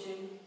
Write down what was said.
coaching